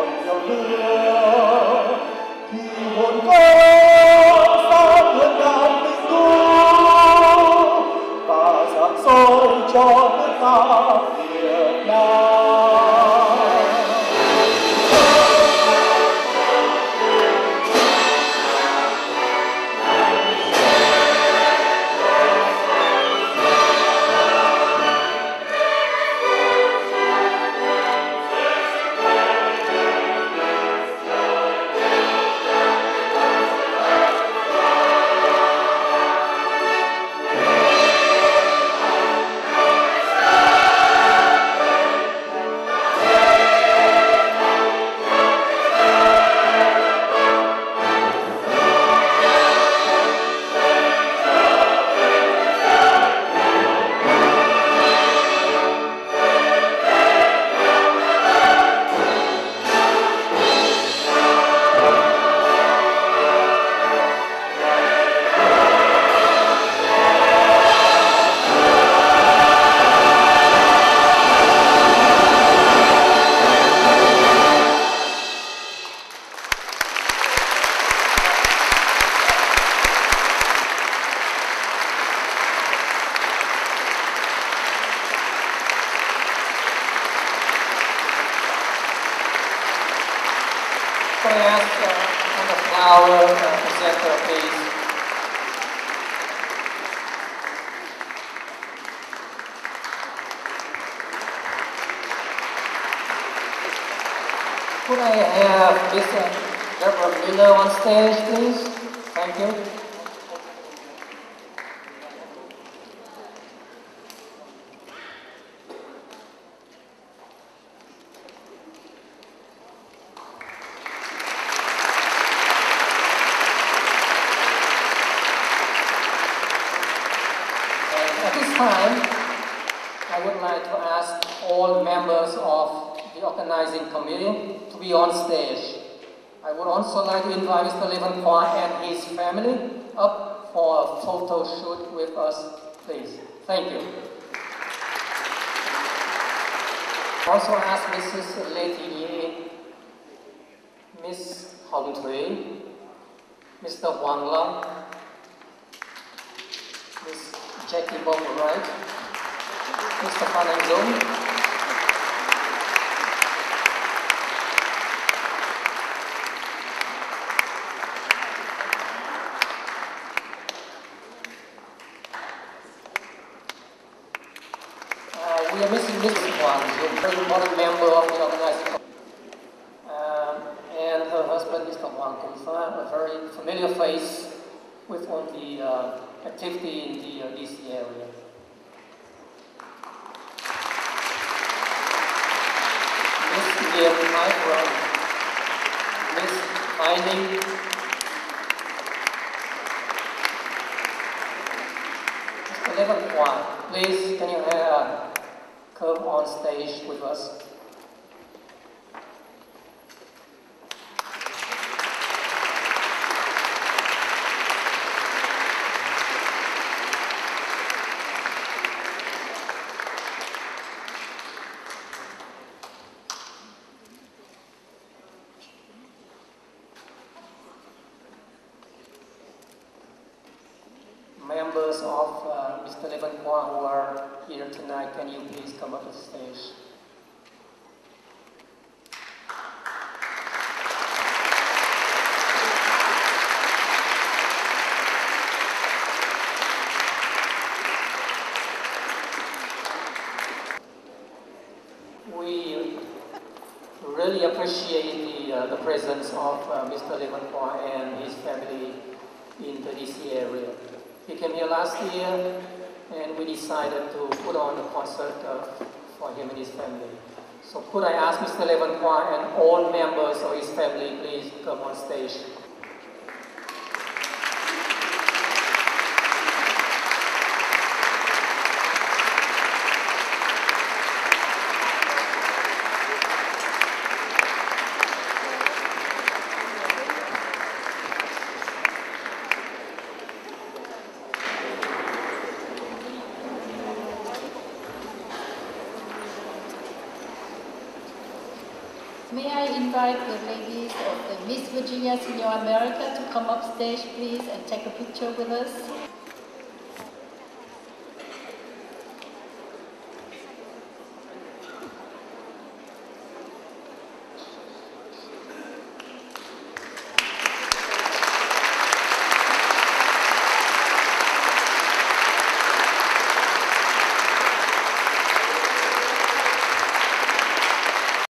안녕하 세. Uh, flower uh, please? Could I have Mr. Deborah Miller on stage, please? Thank you. And At this time, I would like to ask all members of the organizing committee to be on stage. I would also like to invite Mr. Levin Kwan and his family up for a photo shoot with us, please. Thank you. Also ask Mrs. Lady Miss Hong Tui, Mr. Wang Long, Miss Jackie Bob Wright, Mr. Anh Dung, Uh, we are missing Mrs. Wang, a very important member of the organizing. Um, and her husband, Mr. Wang Kongfa, a very familiar face with all the uh, activity in the uh, DC area. Miss Liam Hygram, Miss Heine, Mr. Levin Kwan, please can you uh, come on stage with us? Members of uh, Mr. Kwan who are here tonight, can you please come up to the stage? We really appreciate the, uh, the presence of uh, Mr. Levin Kwan and his family in the DC area. He came here last year and we decided to put on a concert uh, for him and his family. So could I ask Mr. Levin Kwan and all members of his family please come on stage. May I invite the ladies of the Miss Virginia Senior America to come up stage, please, and take a picture with us?